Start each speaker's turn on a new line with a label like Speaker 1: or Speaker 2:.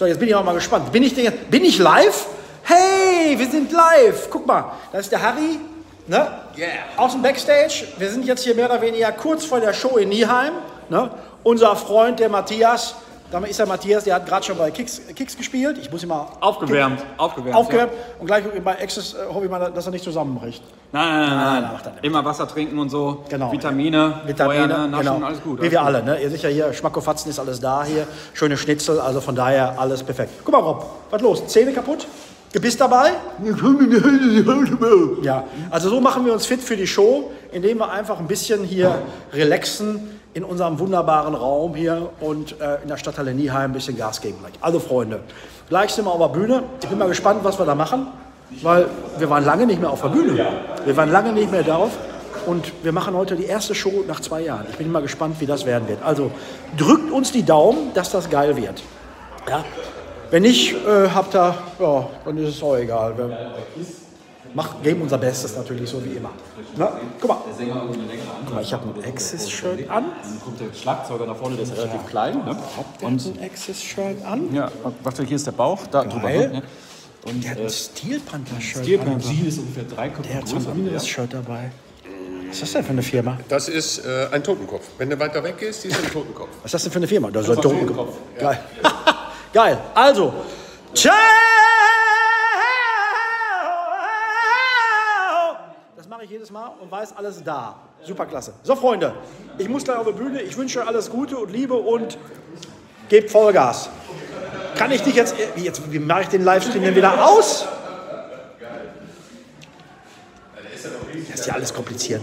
Speaker 1: So, jetzt bin ich auch mal gespannt. Bin ich, denn jetzt, bin ich live? Hey, wir sind live. Guck mal, da ist der Harry, ne?
Speaker 2: Yeah.
Speaker 1: Aus dem Backstage. Wir sind jetzt hier mehr oder weniger kurz vor der Show in Nieheim. Ne? Unser Freund, der Matthias, da ist der Matthias, der hat gerade schon bei Kicks, Kicks gespielt. Ich muss ihn mal
Speaker 3: Aufgewärmt, aufgewärmt.
Speaker 1: aufgewärmt. Und gleich bei Access äh, hoffe ich mal, dass er nicht zusammenbricht.
Speaker 3: Ja. Nein, nein, nein, nein.
Speaker 1: macht er nicht.
Speaker 3: Immer Wasser trinken und so.
Speaker 1: Genau.
Speaker 3: Vitamine,
Speaker 1: Vitamine,
Speaker 3: Feuer, naschen,
Speaker 1: genau.
Speaker 3: alles gut.
Speaker 1: Wie
Speaker 3: alles
Speaker 1: wir
Speaker 3: gut.
Speaker 1: alle, ne? Ihr seht ja hier, Schmackofatzen ist alles da hier. Schöne Schnitzel, also von daher alles perfekt. Guck mal, Rob, was los? Zähne kaputt? Gebiss dabei? Ja, also so machen wir uns fit für die Show, indem wir einfach ein bisschen hier relaxen in unserem wunderbaren Raum hier und äh, in der Stadthalle Nieheim ein bisschen Gas geben gleich. Also Freunde, gleich sind wir auf der Bühne. Ich bin mal gespannt, was wir da machen, weil wir waren lange nicht mehr auf der Bühne. Wir waren lange nicht mehr drauf und wir machen heute die erste Show nach zwei Jahren. Ich bin mal gespannt, wie das werden wird. Also drückt uns die Daumen, dass das geil wird. Ja? Wenn nicht, äh, habt ihr, ja, dann ist es auch egal. Wir mach, geben unser Bestes natürlich, so wie immer. Na, guck mal. Guck mal, ich habe ein Axis-Shirt an.
Speaker 3: Dann kommt der Schlagzeuger da vorne, der ist relativ klein. Ne?
Speaker 1: Und ein Axis-Shirt an.
Speaker 3: Ja, warte, hier ist der Bauch, da drüber.
Speaker 1: Geil.
Speaker 3: Ne? Und
Speaker 1: Der hat ein Steel Panther-Shirt
Speaker 3: Steel
Speaker 1: an.
Speaker 3: Sie ist ungefähr drei Köpfe
Speaker 1: Der hat so ein anderes Shirt dabei. Was ist das denn für eine Firma?
Speaker 2: Das ist äh, ein Totenkopf. Wenn du weiter weg gehst, ist ein Totenkopf.
Speaker 1: Was ist das denn für eine Firma? Das ist ein Totenkopf. Geil. Geil. Also. Ciao! Mache ich jedes Mal und weiß alles da. Super klasse. So, Freunde, ich muss gleich auf die Bühne. Ich wünsche euch alles Gute und Liebe und gebt Vollgas. Kann ich dich jetzt, wie, jetzt, wie mache ich den Livestream denn wieder aus? Das ist ja alles kompliziert.